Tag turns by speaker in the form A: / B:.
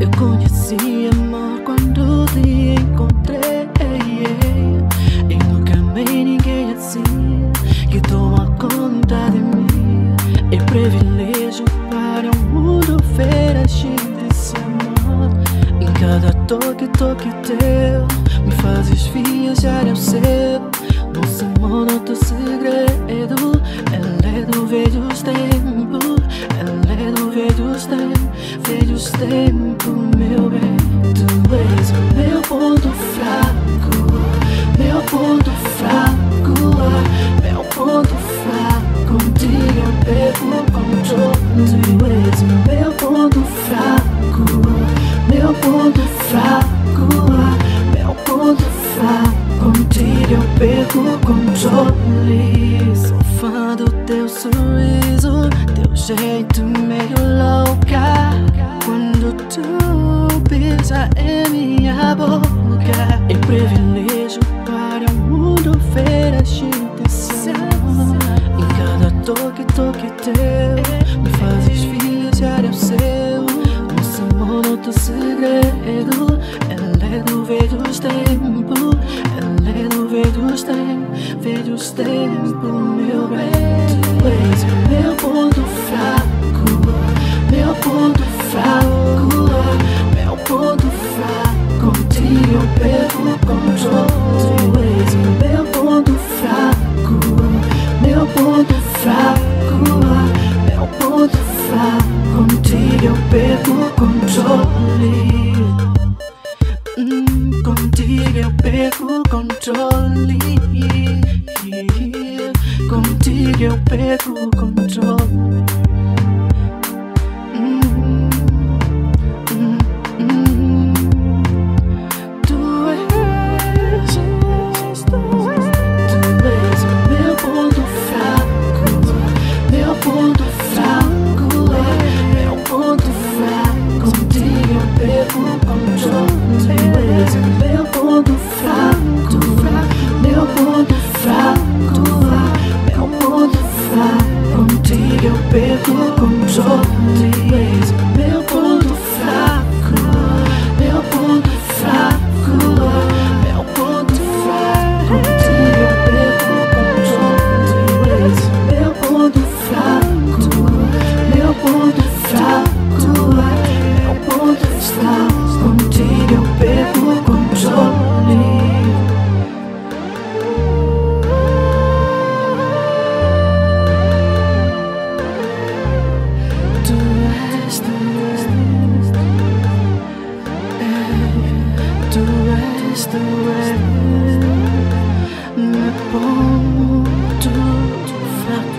A: Eu conheci amor quando te encontrei. E nunca amei ninguém assim Que toma conta de mim. É privilégio para o mundo ver a gente se amar Em cada toque, toque teu fazes viajar ao céu Nosso amor, nosso segredo Ele é do velhos tempos Ele é do velhos tempos Velhos tempos, meu bem. Tu és o meu ponto controle Sou fã do teu sorriso Teu jeito meio louca. Quando tu pisa em minha boca É privilégio para o mundo ver a se amar Em cada toque, toque teu Me fazes viajar ao céu Nosso amor, nosso segredo Ele é do velhos tempos Ele é do velhos tempos Velhos tempos, meu bem Contigo eu perco reste ouais, mais bon, tout faire